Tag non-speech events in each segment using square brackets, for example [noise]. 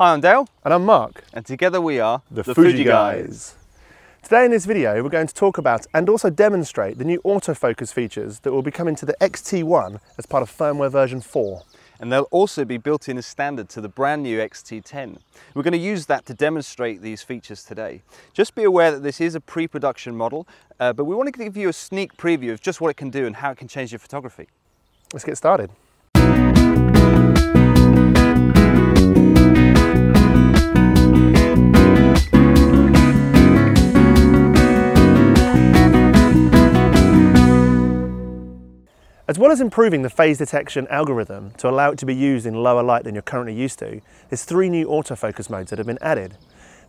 Hi, I'm Dale. And I'm Marc. And together we are the, the Fuji, Fuji guys. guys. Today in this video, we're going to talk about and also demonstrate the new autofocus features that will be coming to the X-T1 as part of firmware version 4 and they'll also be built in as standard to the brand new XT10. We're going to use that to demonstrate these features today. Just be aware that this is a pre-production model, uh, but we want to give you a sneak preview of just what it can do and how it can change your photography. Let's get started. Well as improving the phase detection algorithm to allow it to be used in lower light than you're currently used to, there's three new autofocus modes that have been added.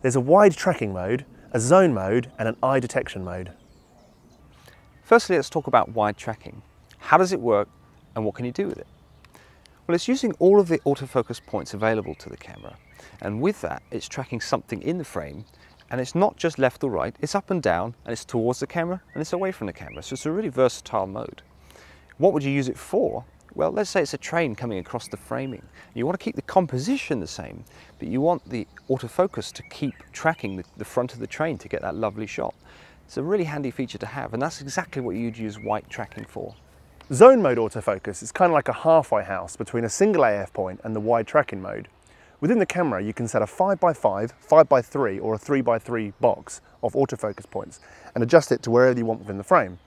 There's a wide tracking mode, a zone mode, and an eye detection mode. Firstly, let's talk about wide tracking. How does it work and what can you do with it? Well, it's using all of the autofocus points available to the camera. And with that, it's tracking something in the frame and it's not just left or right, it's up and down and it's towards the camera and it's away from the camera. So it's a really versatile mode. What would you use it for? Well, let's say it's a train coming across the framing. You want to keep the composition the same, but you want the autofocus to keep tracking the, the, front of the train to get that lovely shot. It's a really handy feature to have, and that's exactly what you'd use wide tracking for. Zone mode autofocus is kind of like a halfway house between a single AF point and the wide tracking mode. Within the camera, you can set a 5x5, 5x3 or a 3x3 box of autofocus points and adjust it to wherever you want within the frame.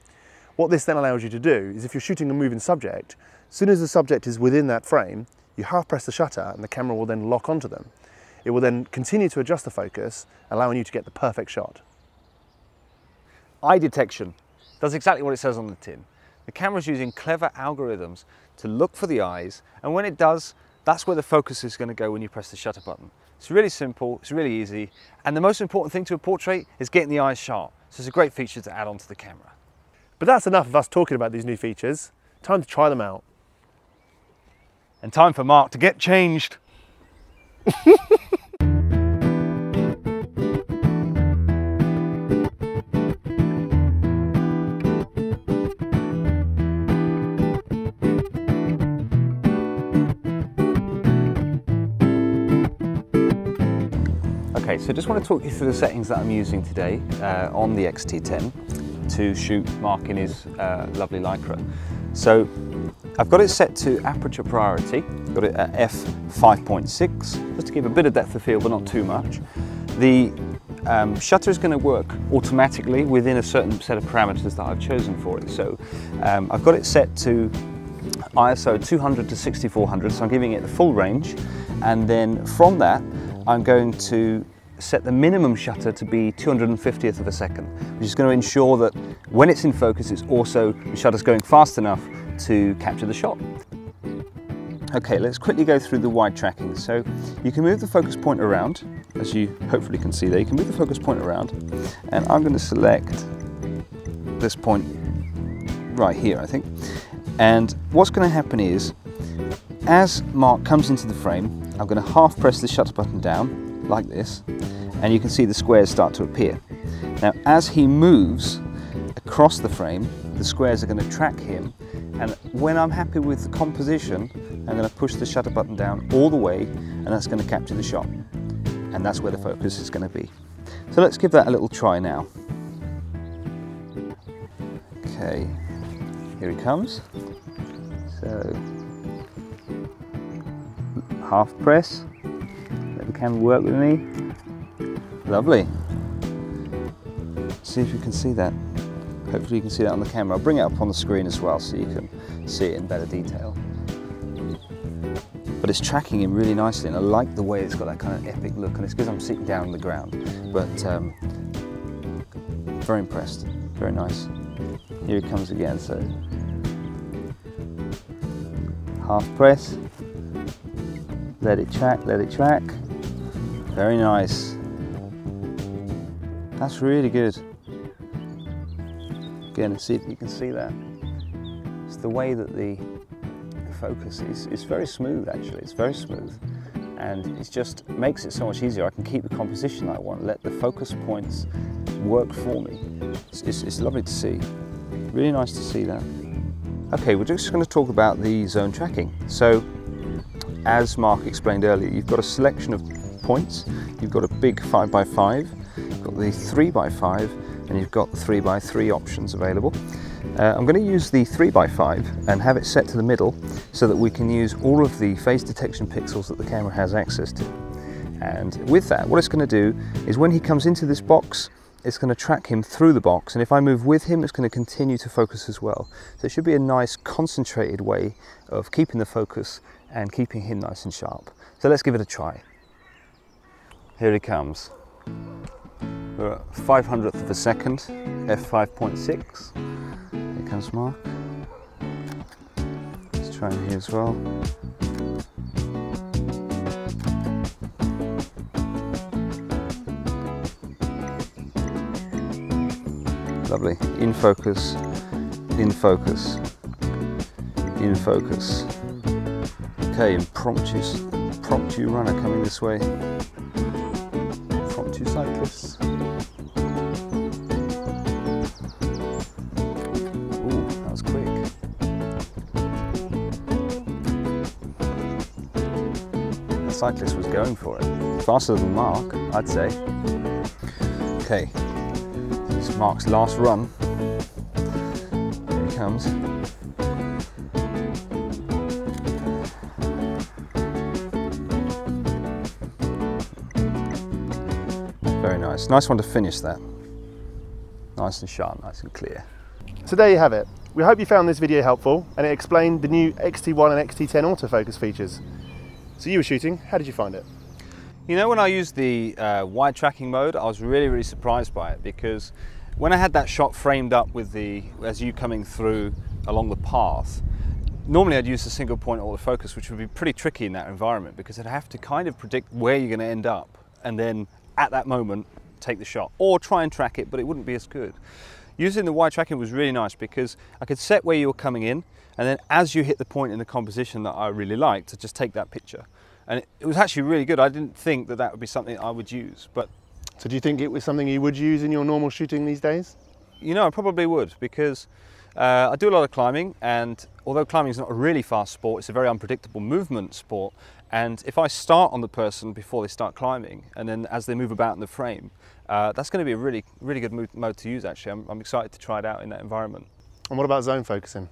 What this then allows you to do is if you're shooting a moving subject, as soon as the subject is within that frame, you half press the shutter and the camera will then lock onto them. It will then continue to adjust the focus, allowing you to get the perfect shot. Eye detection does exactly what it says on the tin. The camera's using clever algorithms to look for the eyes, and when it does, that's where the focus is going to go when you press the shutter button. It's really simple, it's really easy, and the most important thing to a portrait is getting the eyes sharp. So it's a great feature to add onto the camera. But that's enough of us talking about these new features. Time to try them out. And time for Marc to get changed. [laughs] Okay, so just want to talk you through the settings that I'm using today uh, on the XT10 to shoot Marc in his uh, lovely Lycra. So I've got it set to aperture priority, got it at f5.6, just to give a bit of depth of field but not too much. The um, shutter is going to work automatically within a certain set of parameters that I've chosen for it. So um, I've got it set to ISO 200 to 6400, so I'm giving it the full range. And then from that, I'm going to set the minimum shutter to be 250th of a second, which is going to ensure that when it's in focus, it's also, the shutter's going fast enough to capture the shot. Okay, let's quickly go through the wide tracking. So you can move the focus point around, as you hopefully can see there. You can move the focus point around, and I'm going to select this point right here, I think. And what's going to happen is, as Marc comes into the frame, I'm going to half press the shutter button down, like this, and you can see the squares start to appear. Now, as he moves across the frame, the squares are going to track him, and when I'm happy with the composition, I'm going to push the shutter button down all the way, and that's going to capture the shot. And that's where the focus is going to be. So let's give that a little try now. Okay, here he comes. So, half press, can work with me. Lovely. See if you can see that. Hopefully you can see that on the camera. I'll bring it up on the screen as well so you can see it in better detail. But it's tracking him really nicely and I like the way it's got that kind of epic look and it's because I'm sitting down on the ground. But um, very impressed, very nice. Here he comes again, so half press, let it track, let it track. Very nice. That's really good. Again, see if you can see that. It's the way that the focus is. It's very smooth actually, it's very smooth. And it just makes it so much easier. I can keep the composition I want, let the focus points work for me. It's, it's, it's lovely to see. Really nice to see that. Okay, we're just going to talk about the zone tracking. So, as Marc explained earlier, you've got a selection of points. You've got a big 5x5, you've got the 3x5, and you've got the 3x3 options available. Uh, I'm going to use the 3x5 and have it set to the middle so that we can use all of the phase detection pixels that the camera has access to. And with that, what it's going to do is when he comes into this box, it's going to track him through the box and if I move with him it's going to continue to focus as well. So it should be a nice concentrated way of keeping the focus and keeping him nice and sharp. So let's give it a try. Here he comes. We're at 500th of a second, f5.6. Here comes Marc. Let's try him here as well. Lovely. In focus, in focus, in focus. Okay, impromptu, impromptu runner coming this way. Cyclists. Ooh, that was quick. The cyclist was going for it. Faster than Marc, I'd say. Okay, it's Marc's last run. Here he comes. Very nice. Nice one to finish that. Nice and sharp, nice and clear. So there you have it. We hope you found this video helpful and it explained the new XT1 and XT10 autofocus features. So you were shooting, how did you find it? You know, when I used the uh, wide tracking mode, I was really, really surprised by it because when I had that shot framed up with the, as you coming through along the path, normally I'd use a single point autofocus, which would be pretty tricky in that environment because I'd have to kind of predict where you're going to end up and then at that moment take the shot or try and track it, but it wouldn't be as good. Using the wide tracking was really nice because I could set where you were coming in and then as you hit the point in the composition that I really liked, to just take that picture. And it, it was actually really good. I didn't think that that would be something I would use, but So do you think it was something you would use in your normal shooting these days? You know, I probably would because uh, I do a lot of climbing, and although climbing is not a really fast sport, it's a very unpredictable movement sport. And if I start on the person before they start climbing, and then as they move about in the frame, uh, that's going to be a really, really good mode to use. Actually, I'm, I'm excited to try it out in that environment. And what about zone focusing?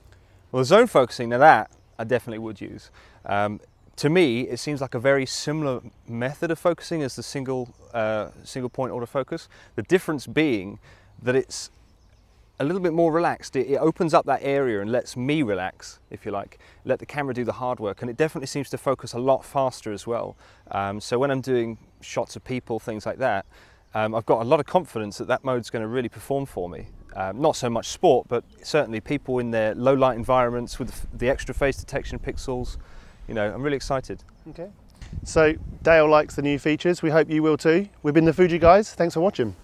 Well, the zone focusing, now that I definitely would use. Um, to me, it seems like a very similar method of focusing as the single, uh, single point autofocus. The difference being that it's a little bit more relaxed. It, it opens up that area and lets me relax, if you like, let the camera do the hard work. And it definitely seems to focus a lot faster as well. Um, so when I'm doing shots of people, things like that, um, I've got a lot of confidence that that mode's going to really perform for me. Um, not so much sport, but certainly people in their low light environments with the, extra phase detection pixels. You know, I'm really excited. Okay. So Dale likes the new features. We hope you will too. We've been the Fuji guys. Thanks for watching.